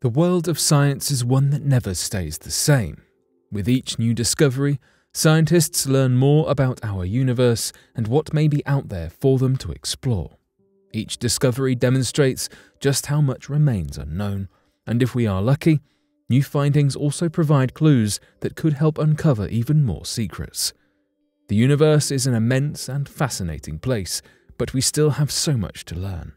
The world of science is one that never stays the same. With each new discovery, scientists learn more about our universe and what may be out there for them to explore. Each discovery demonstrates just how much remains unknown, and if we are lucky, new findings also provide clues that could help uncover even more secrets. The universe is an immense and fascinating place, but we still have so much to learn.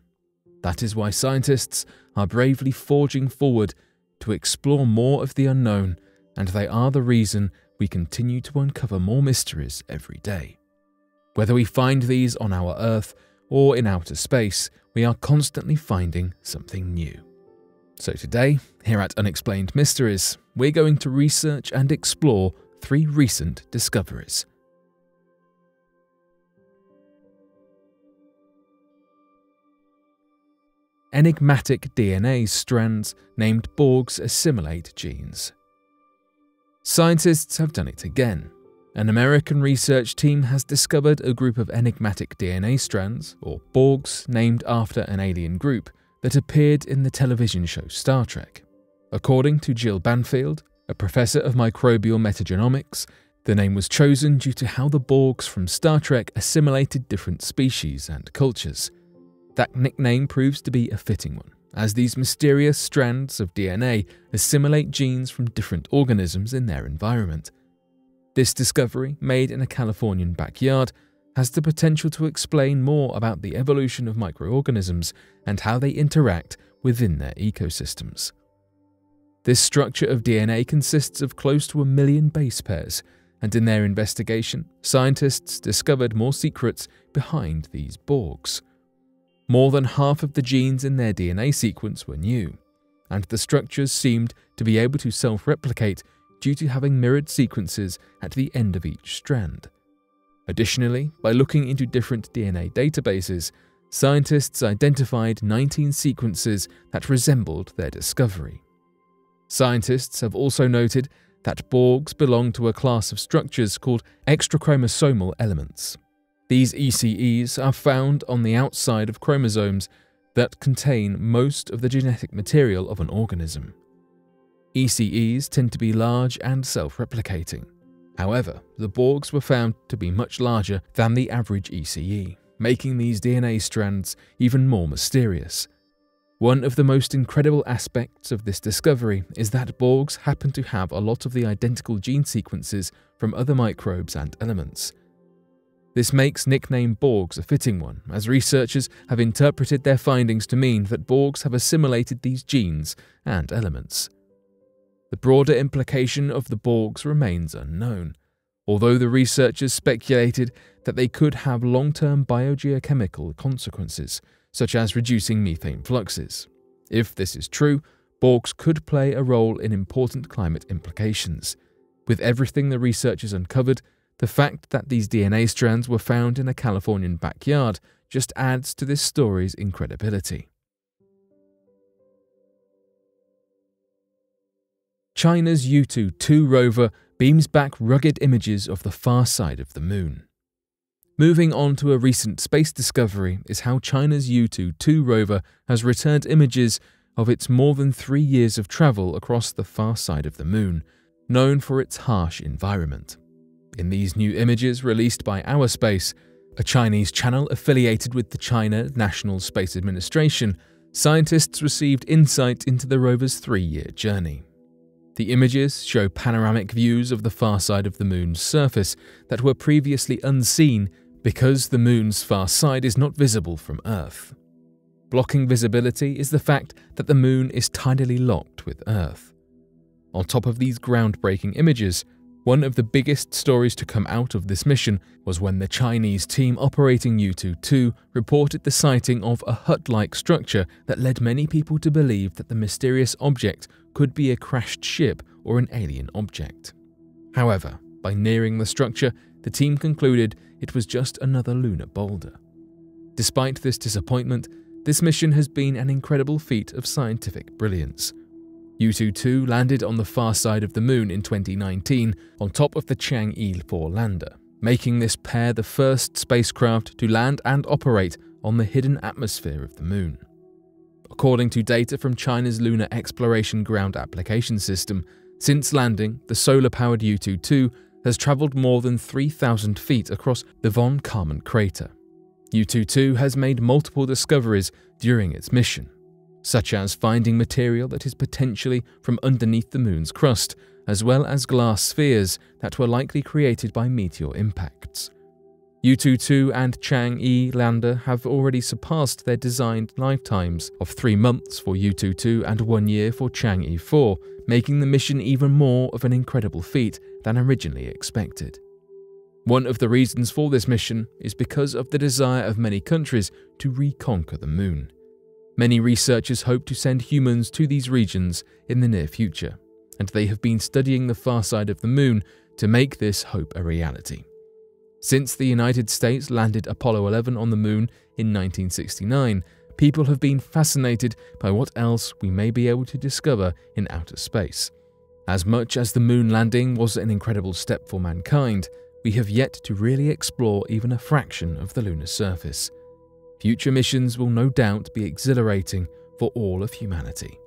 That is why scientists are bravely forging forward to explore more of the unknown, and they are the reason we continue to uncover more mysteries every day. Whether we find these on our Earth or in outer space, we are constantly finding something new. So today, here at Unexplained Mysteries, we're going to research and explore three recent discoveries. Enigmatic DNA strands named Borgs assimilate genes. Scientists have done it again. An American research team has discovered a group of enigmatic DNA strands, or Borgs, named after an alien group, that appeared in the television show Star Trek. According to Jill Banfield, a professor of microbial metagenomics, the name was chosen due to how the Borgs from Star Trek assimilated different species and cultures. That nickname proves to be a fitting one, as these mysterious strands of DNA assimilate genes from different organisms in their environment. This discovery, made in a Californian backyard, has the potential to explain more about the evolution of microorganisms and how they interact within their ecosystems. This structure of DNA consists of close to a million base pairs, and in their investigation, scientists discovered more secrets behind these Borgs. More than half of the genes in their DNA sequence were new, and the structures seemed to be able to self replicate due to having mirrored sequences at the end of each strand. Additionally, by looking into different DNA databases, scientists identified 19 sequences that resembled their discovery. Scientists have also noted that Borgs belong to a class of structures called extrachromosomal elements, these ECEs are found on the outside of chromosomes that contain most of the genetic material of an organism. ECEs tend to be large and self replicating. However, the Borgs were found to be much larger than the average ECE, making these DNA strands even more mysterious. One of the most incredible aspects of this discovery is that Borgs happen to have a lot of the identical gene sequences from other microbes and elements. This makes nickname Borgs a fitting one, as researchers have interpreted their findings to mean that Borgs have assimilated these genes and elements. The broader implication of the Borgs remains unknown, although the researchers speculated that they could have long term biogeochemical consequences, such as reducing methane fluxes. If this is true, Borgs could play a role in important climate implications. With everything the researchers uncovered, the fact that these DNA strands were found in a Californian backyard just adds to this story's incredibility. China's Yutu 2 rover beams back rugged images of the far side of the moon. Moving on to a recent space discovery is how China's Yutu 2 rover has returned images of its more than three years of travel across the far side of the moon, known for its harsh environment. In these new images released by Our Space, a Chinese channel affiliated with the China National Space Administration, scientists received insight into the rover's three year journey. The images show panoramic views of the far side of the moon's surface that were previously unseen because the moon's far side is not visible from Earth. Blocking visibility is the fact that the moon is tidally locked with Earth. On top of these groundbreaking images, one of the biggest stories to come out of this mission was when the Chinese team operating Yutu 2 reported the sighting of a hut like structure that led many people to believe that the mysterious object could be a crashed ship or an alien object. However, by nearing the structure, the team concluded it was just another lunar boulder. Despite this disappointment, this mission has been an incredible feat of scientific brilliance. Yutu 2 landed on the far side of the moon in 2019 on top of the Chang'e 4 lander, making this pair the first spacecraft to land and operate on the hidden atmosphere of the moon. According to data from China's Lunar Exploration Ground Application System, since landing, the solar powered Yutu-2 has travelled more than 3,000 feet across the von Karman crater. Yutu-2 has made multiple discoveries during its mission, such as finding material that is potentially from underneath the moon's crust, as well as glass spheres that were likely created by meteor impacts. Yutu-2 and Chang'e lander have already surpassed their designed lifetimes of three months for Yutu-2 and one year for Chang'e 4, making the mission even more of an incredible feat than originally expected. One of the reasons for this mission is because of the desire of many countries to reconquer the moon. Many researchers hope to send humans to these regions in the near future, and they have been studying the far side of the moon to make this hope a reality. Since the United States landed Apollo 11 on the moon in 1969, people have been fascinated by what else we may be able to discover in outer space. As much as the moon landing was an incredible step for mankind, we have yet to really explore even a fraction of the lunar surface. Future missions will no doubt be exhilarating for all of humanity.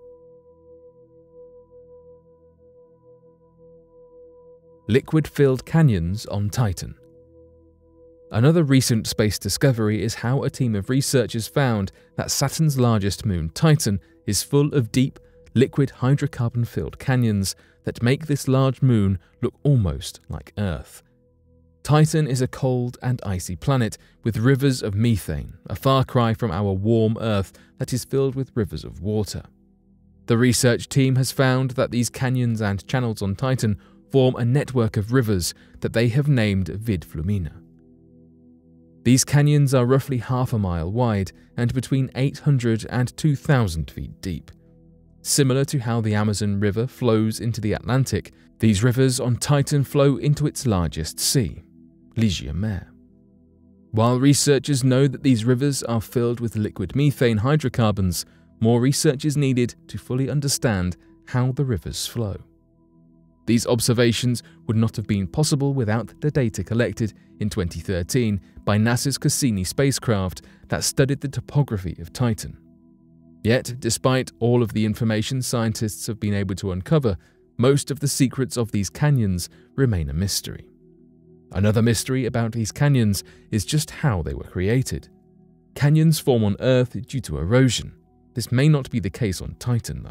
Liquid filled canyons on Titan. Another recent space discovery is how a team of researchers found that Saturn's largest moon, Titan, is full of deep, liquid hydrocarbon filled canyons that make this large moon look almost like Earth. Titan is a cold and icy planet with rivers of methane, a far cry from our warm Earth that is filled with rivers of water. The research team has found that these canyons and channels on Titan form a network of rivers that they have named Vid Flumina. These canyons are roughly half a mile wide and between 800 and 2,000 feet deep. Similar to how the Amazon River flows into the Atlantic, these rivers on Titan flow into its largest sea, Ligia Mare. While researchers know that these rivers are filled with liquid methane hydrocarbons, more research is needed to fully understand how the rivers flow. These observations would not have been possible without the data collected in 2013 by NASA's Cassini spacecraft that studied the topography of Titan. Yet, despite all of the information scientists have been able to uncover, most of the secrets of these canyons remain a mystery. Another mystery about these canyons is just how they were created. Canyons form on Earth due to erosion. This may not be the case on Titan, though.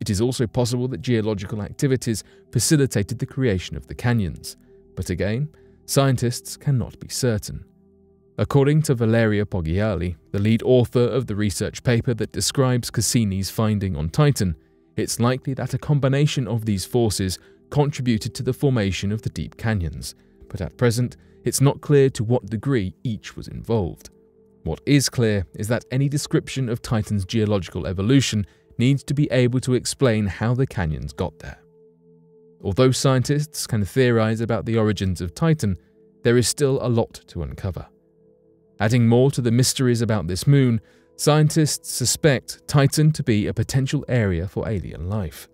It is also possible that geological activities facilitated the creation of the canyons, but again, scientists cannot be certain. According to Valeria Poggiali, the lead author of the research paper that describes Cassini's finding on Titan, it's likely that a combination of these forces contributed to the formation of the deep canyons, but at present, it's not clear to what degree each was involved. What is clear is that any description of Titan's geological evolution needs to be able to explain how the canyons got there. Although scientists can theorize about the origins of Titan, there is still a lot to uncover. Adding more to the mysteries about this moon, scientists suspect Titan to be a potential area for alien life.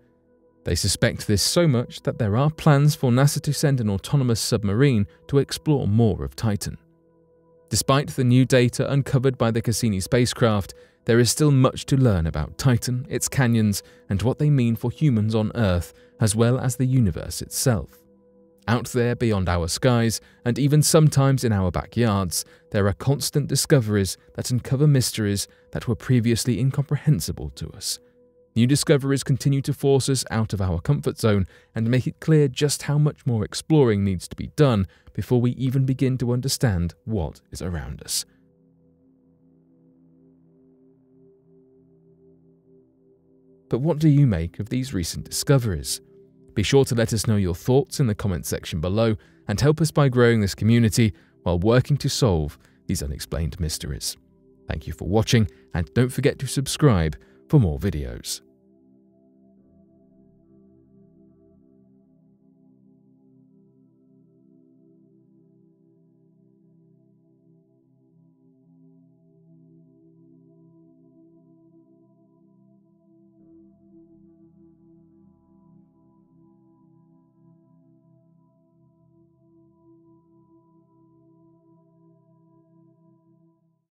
They suspect this so much that there are plans for NASA to send an autonomous submarine to explore more of Titan. Despite the new data uncovered by the Cassini spacecraft, there is still much to learn about Titan, its canyons, and what they mean for humans on Earth, as well as the universe itself. Out there beyond our skies, and even sometimes in our backyards, there are constant discoveries that uncover mysteries that were previously incomprehensible to us. New discoveries continue to force us out of our comfort zone and make it clear just how much more exploring needs to be done before we even begin to understand what is around us. But what do you make of these recent discoveries? Be sure to let us know your thoughts in the comments section below and help us by growing this community while working to solve these unexplained mysteries. Thank you for watching and don't forget to subscribe for more videos.